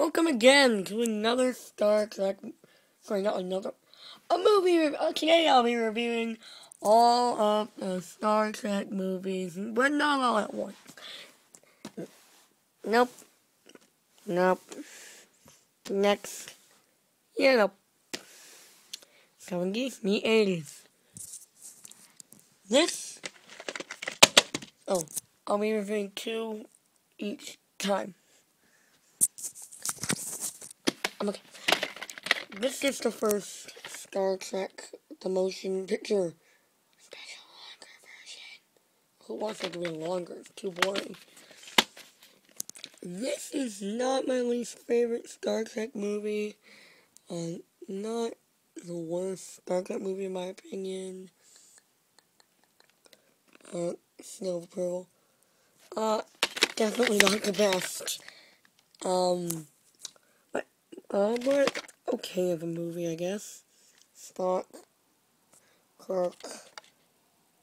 Welcome again to another Star Trek. Sorry, not another. A movie. Re- uh, today I'll be reviewing all of the Star Trek movies, but not all at once. Nope. Nope. Next. Yeah, nope. 70s, me 80s. This. Oh, I'll be reviewing two each time. Okay. This is the first Star Trek the motion picture special longer version. Who wants it to be longer? It's too boring. This is not my least favorite Star Trek movie. Um, not the worst Star Trek movie in my opinion. Uh, Snow Pearl. Uh, definitely not the best. Um, uh, but okay of a movie, I guess. Spock, Kirk,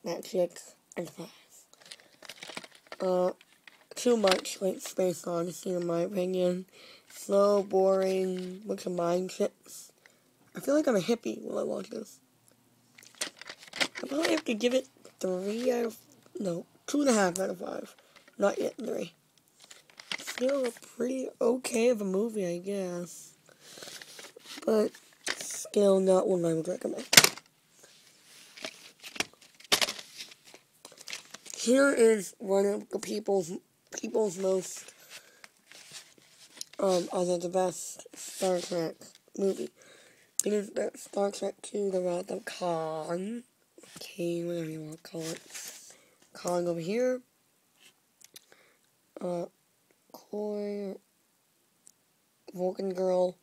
Magic, and Five. Uh, too much like Space Odyssey in my opinion. Slow, boring, bunch of mind trips. I feel like I'm a hippie while I watch this. I probably have to give it three out of no, two and a half out of five. Not yet three. Still pretty okay of a movie, I guess but still not one I would recommend. Here is one of the people's people's most um other the best Star Trek movie. It is the Star Trek II The Wrath of Khan. Okay, whatever you want to call it. Khan over here. Uh Koi Vulcan Girl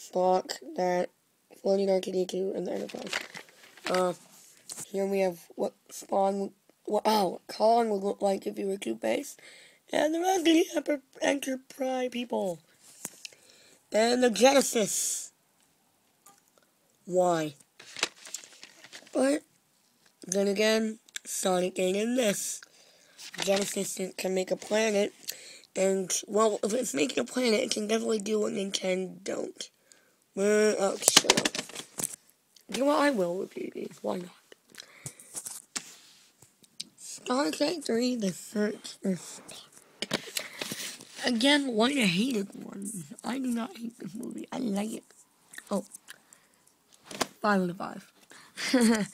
Spock, that floating R2D2, and the Enterprise. Uh, here we have what Spawn, what, oh, Khan would look like if he were two-faced, and the rest of the Enter Enterprise people. And the Genesis. Why? But, then again, Sonic ain't in this. Genesis can make a planet, and, well, if it's making a planet, it can definitely do what Nintendo don't. Uh, oh, shut up. You know what? I will review these. Why not? Star Trek 3, The Search. Again, one I hated one. I do not hate this movie. I like it. Oh. Five out of five.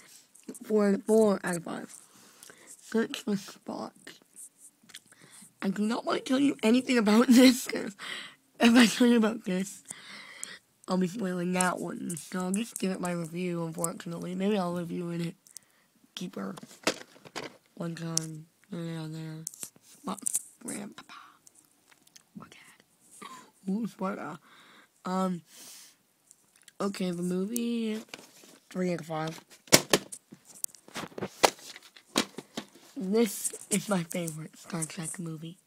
four, four out of five. Search for Spock. I do not want to tell you anything about this, because if I tell you about this, I'll be spoiling that one. So I'll just give it my review, unfortunately. Maybe I'll review it. Keeper. One time. Down there. What? Grandpapa. What cat? Ooh, spoiler. Um. Okay, the movie. 3 out of 5. This is my favorite Star Trek movie.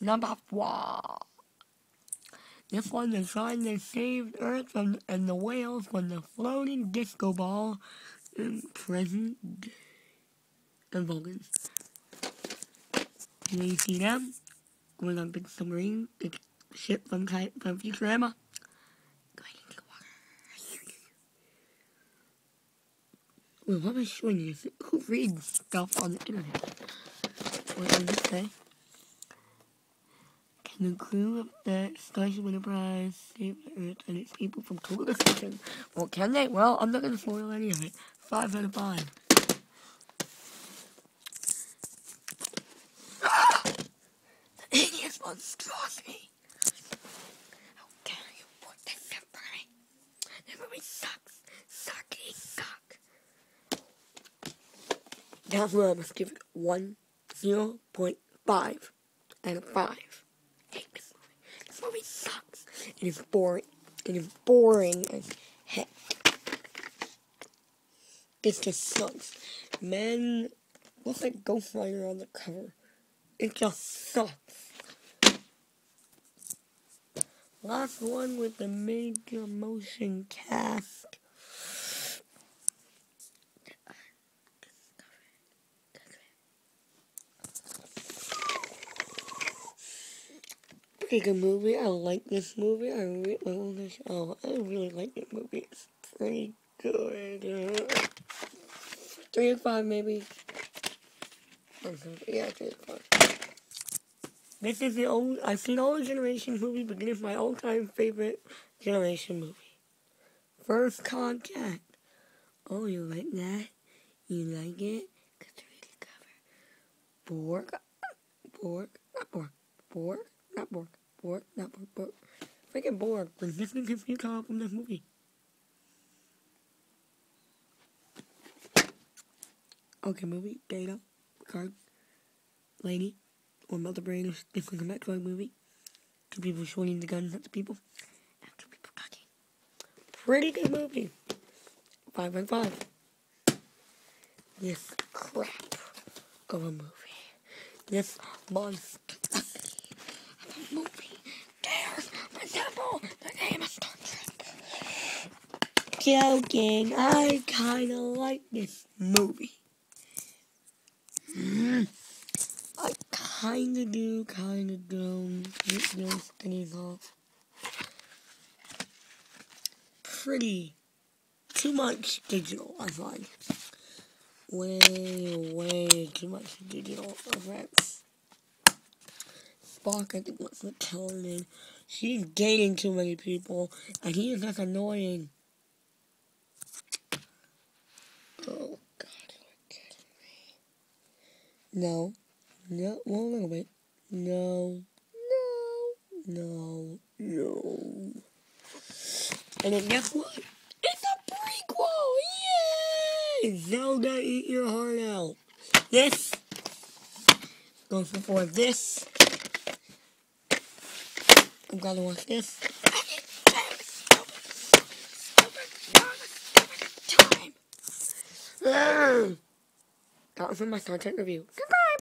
Number 4. This one is trying to save Earth from, and the whales from the floating disco ball in present day. And Vulcans. You see them going on big submarine, big ship from, from Futurama. The. Wait, what am I showing you? Who reads stuff on the internet? What does it say? The crew of the Starship Enterprise saved the Earth and its people from total destruction. Well, can they? Well, I'm not going to spoil any of it. 5 out of 5. Ah! The hideous monstrosity! How dare you put this in me? The movie sucks. Sucky suck. That's why I must give it one zero point five 0 0.5 out of 5. It is boring. It is boring as heck. This just sucks. Man, like Ghost Rider on the cover. It just sucks. Last one with the major motion cast. Pretty good movie. I like this movie. I really, oh, I really like this movie. It's pretty good. Three and five, maybe. Mm-hmm. Yeah, three and five. This is the old. I've seen all the Generation movies, but this is my all-time favorite Generation movie. First Contact. Oh, you like that? You like it? Cause really cover. Borg. Borg. Not Borg. Borg. Not Borg. Borg. Not Borg. Borg. Freaking bored Was this the confused car from this movie? Okay, movie. Data. Card. Lady. Or Mother Brain. Is different from that movie. Two people shooting the guns at the people. And two people talking. Pretty good movie. 5.5. This crap of a movie. This monster of a movie dares resemble the name of Star Trek. Joking. I kinda like this movie. Mm. I kinda do, kinda don't. Goes things off. Pretty too much digital, I find. Way, way too much digital effects. Spock, I think, wants to tell him she's dating too many people, and he is just annoying. Oh, God, you're kidding me. No. No, well, a little bit. No. No. No. No. And then guess what? It's a prequel! Yay! Zelda, eat your heart out. This goes before this. I'm gonna watch this. Time. That was my Trek review.